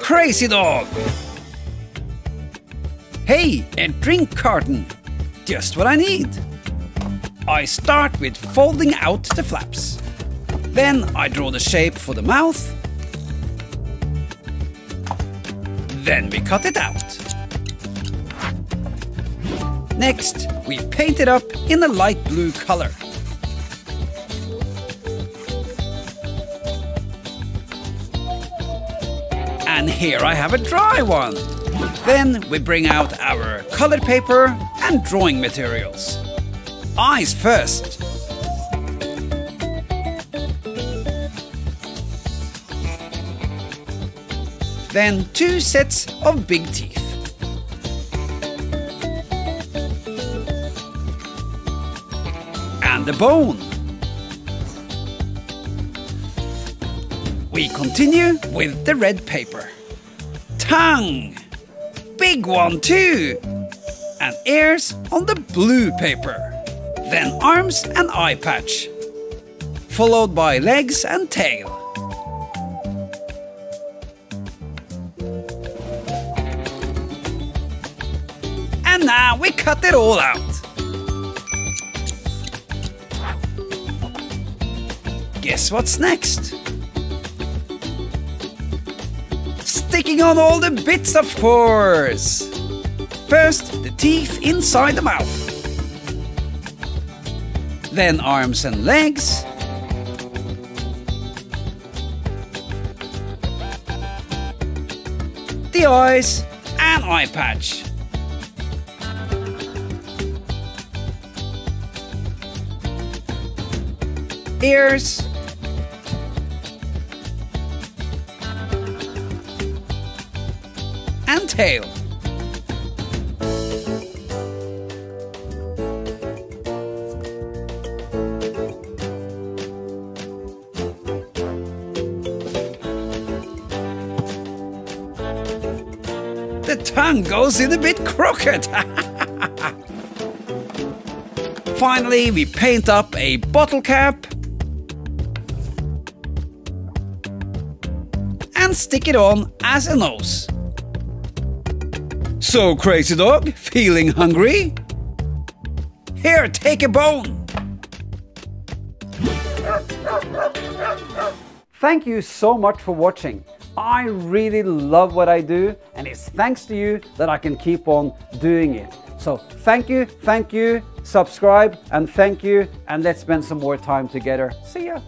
Crazy Dog! Hey, a drink carton! Just what I need! I start with folding out the flaps. Then I draw the shape for the mouth. Then we cut it out. Next, we paint it up in a light blue color. And here I have a dry one. Then we bring out our colored paper and drawing materials. Eyes first. Then two sets of big teeth. And the bone. We continue with the red paper. Tongue! Big one too! And ears on the blue paper. Then arms and eye patch. Followed by legs and tail. And now we cut it all out. Guess what's next? Sticking on all the bits, of course! First, the teeth inside the mouth. Then arms and legs. The eyes and eye patch. Ears. And tail. The tongue goes in a bit crooked. Finally, we paint up a bottle cap and stick it on as a nose. So, Crazy Dog, feeling hungry? Here, take a bone. Thank you so much for watching. I really love what I do, and it's thanks to you that I can keep on doing it. So, thank you, thank you, subscribe, and thank you, and let's spend some more time together. See ya.